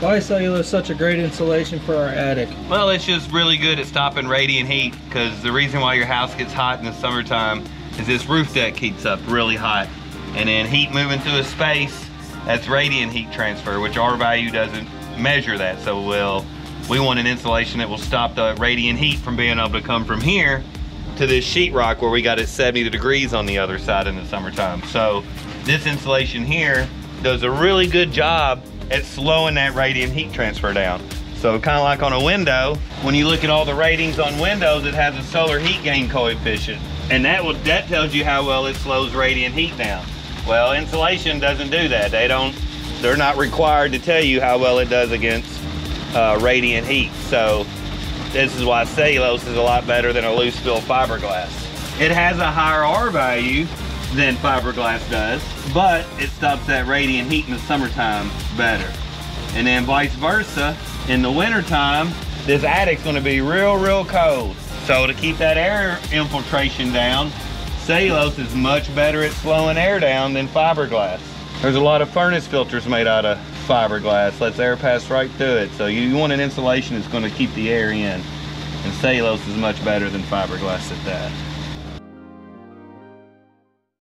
Why is cellulose such a great insulation for our attic? Well, it's just really good at stopping radiant heat because the reason why your house gets hot in the summertime is this roof deck heats up really hot. And then heat moving through a space, that's radiant heat transfer, which R value doesn't measure that so well. We want an insulation that will stop the radiant heat from being able to come from here to this sheetrock where we got it 70 degrees on the other side in the summertime. So this insulation here does a really good job at slowing that radiant heat transfer down. So kind of like on a window, when you look at all the ratings on windows, it has a solar heat gain coefficient. And that will that tells you how well it slows radiant heat down. Well, insulation doesn't do that. They don't, they're not required to tell you how well it does against uh, radiant heat. So this is why cellulose is a lot better than a loose fill fiberglass. It has a higher R value than fiberglass does, but it stops that radiant heat in the summertime better. And then vice versa, in the wintertime, this attic's gonna be real, real cold. So to keep that air infiltration down, cellulose is much better at slowing air down than fiberglass. There's a lot of furnace filters made out of fiberglass, lets air pass right through it. So you want an insulation that's gonna keep the air in. And cellulose is much better than fiberglass at that.